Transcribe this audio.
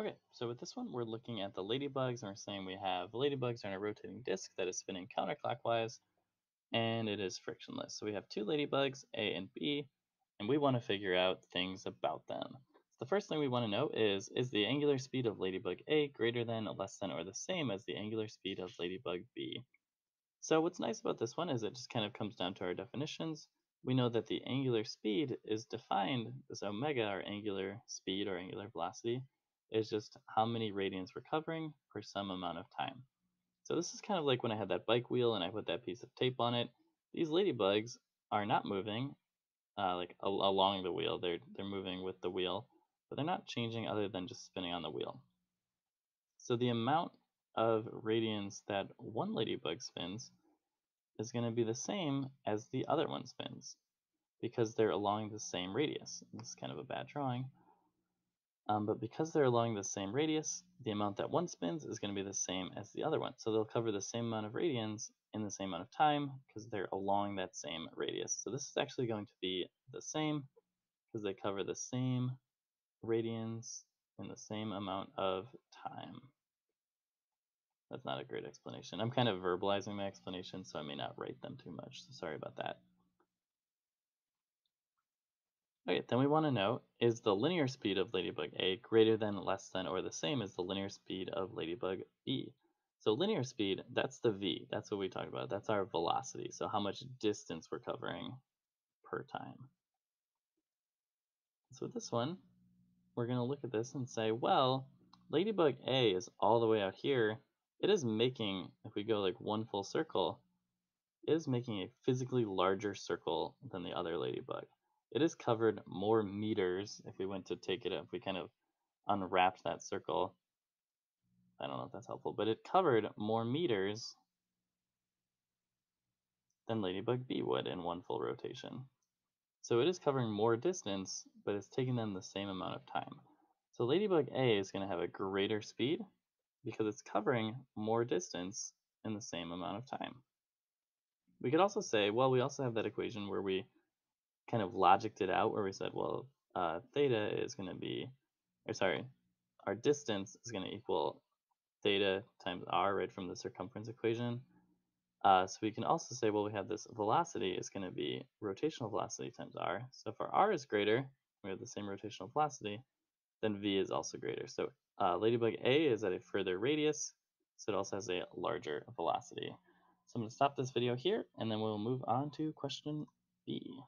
Okay, so with this one, we're looking at the ladybugs, and we're saying we have ladybugs on a rotating disk that is spinning counterclockwise, and it is frictionless. So we have two ladybugs, A and B, and we want to figure out things about them. So the first thing we want to know is, is the angular speed of ladybug A greater than, less than, or the same as the angular speed of ladybug B? So what's nice about this one is it just kind of comes down to our definitions. We know that the angular speed is defined, this omega, our angular speed or angular velocity, is just how many radians we're covering per some amount of time. So this is kind of like when I had that bike wheel and I put that piece of tape on it. These ladybugs are not moving uh, like al along the wheel. They're, they're moving with the wheel, but they're not changing other than just spinning on the wheel. So the amount of radians that one ladybug spins is going to be the same as the other one spins because they're along the same radius. This is kind of a bad drawing. Um, but because they're along the same radius, the amount that one spins is going to be the same as the other one. So they'll cover the same amount of radians in the same amount of time because they're along that same radius. So this is actually going to be the same because they cover the same radians in the same amount of time. That's not a great explanation. I'm kind of verbalizing my explanation, so I may not write them too much. So sorry about that. Okay, then we want to know, is the linear speed of ladybug A greater than, less than, or the same as the linear speed of ladybug B? So linear speed, that's the v, that's what we talked about, that's our velocity, so how much distance we're covering per time. So this one, we're going to look at this and say, well, ladybug A is all the way out here. It is making, if we go like one full circle, is making a physically larger circle than the other ladybug it has covered more meters if we went to take it if we kind of unwrapped that circle. I don't know if that's helpful but it covered more meters than Ladybug B would in one full rotation. So it is covering more distance but it's taking them the same amount of time. So Ladybug A is going to have a greater speed because it's covering more distance in the same amount of time. We could also say, well, we also have that equation where we kind of logicked it out where we said, well, uh, theta is going to be, or sorry, our distance is going to equal theta times r right from the circumference equation. Uh, so we can also say, well, we have this velocity is going to be rotational velocity times r. So if our r is greater, we have the same rotational velocity, then v is also greater. So uh, Ladybug A is at a further radius, so it also has a larger velocity. So I'm going to stop this video here, and then we'll move on to question B.